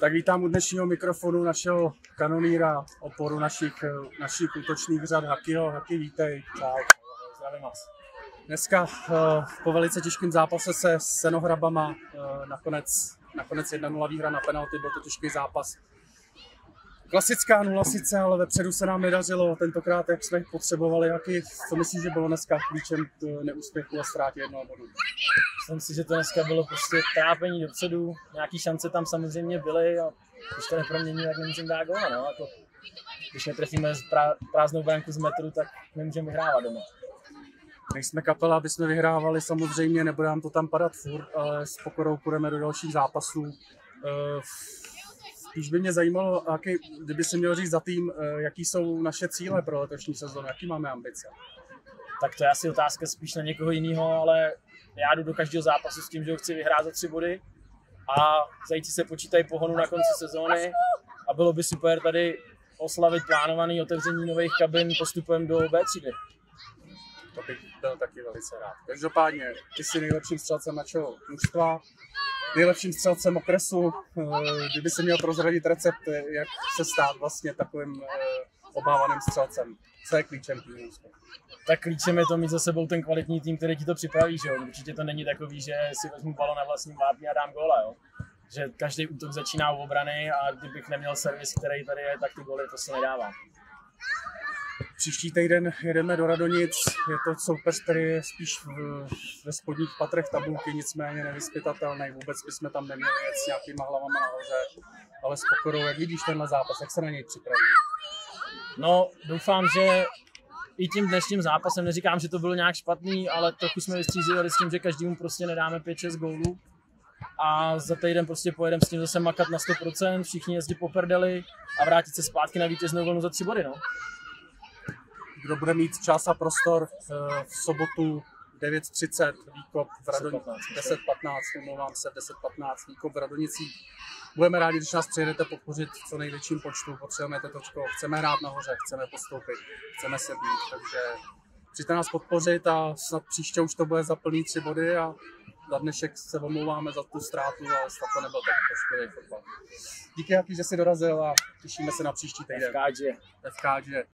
Tak vítám u dnešního mikrofonu našeho kanoníra, oporu našich, našich útočných řad Hakyho. Haky, vítej. Čau, zdravím vás. Dneska uh, po velice těžkém zápase se Senohrabama uh, nakonec, nakonec 1-0 výhra na penalty, byl to těžký zápas. Klasická nula sice, ale vepředu se nám nedařilo tentokrát, jak jsme potřebovali. Jaký, co myslíš, že bylo dneska klíčem k neúspěchu a ztrátě jednoho bodu? Myslím si, že to dneska bylo prostě trápení dopředu. Nějaký šance tam samozřejmě byly a když to nepromění, tak nemůžeme dát góla. No. Jako, když netrefíme prázdnou branku z metru, tak nemůžeme vyhrávat doma. Nejsme kapela, aby jsme vyhrávali samozřejmě, nebude nám to tam padat furt, ale s pokorou půjdeme do dalších zápasů. Eh, spíš by mě zajímalo, jaký, kdyby si měl říct za tým, eh, jaký jsou naše cíle pro letošní sezónu, jaký máme ambice. Tak to je asi otázka spíš na někoho jiného, ale já jdu do každého zápasu s tím, že ho chci vyhrát za tři body a zajíci se počítají pohonu na konci sezóny a bylo by super tady oslavit plánovaný otevření nových kabin postupem do B třídy. To bych byl taky velice rád. Každopádně, ty jsi nejlepším střelcem našeho mužstva, nejlepším střelcem okresu. Eh, kdyby si měl prozradit recept, jak se stát vlastně takovým eh, obávaným střelcem. Co je klíčem týmu? Tak klíčem je to mít za sebou ten kvalitní tým, který ti to připraví. Že jo? Určitě to není takový, že si vezmu balon na vlastním vápně a dám góla. Jo? Že každý útok začíná u obrany a kdybych neměl servis, který tady je, tak ty góly prostě nedávám. Příští týden jedeme do Radonic, je to soupeř, který je spíš v, ve spodních patrech tabulky, nicméně nevyspytatelný. Vůbec bychom tam neměli jet s nějakýma hlavama nahoře, ale s pokorou, jak vidíš tenhle zápas, jak se na něj připraví? No, doufám, že i tím dnešním zápasem, neříkám, že to bylo nějak špatný, ale trochu jsme vystřízili s tím, že každému prostě nedáme 5-6 gólů. A za týden prostě pojedeme s tím zase makat na 100%, všichni jezdí po perdeli a vrátit se zpátky na vítěznou vlnu za 3 body. No kdo bude mít čas a prostor eh, v sobotu 9.30 výkop v Radonicích, 10.15, omlouvám se, 10.15 výkop v Radonicích. Budeme rádi, když nás přijedete podpořit v co největším počtu, potřebujeme točko, chceme hrát nahoře, chceme postoupit, chceme se být, takže přijďte nás podpořit a snad příště už to bude za plný tři body a za dnešek se omlouváme za tu ztrátu, ale snad to nebyl tak pošklivý fotbal. Díky, jaký, že jsi dorazil a těšíme se na příští týden. FKG. FKG.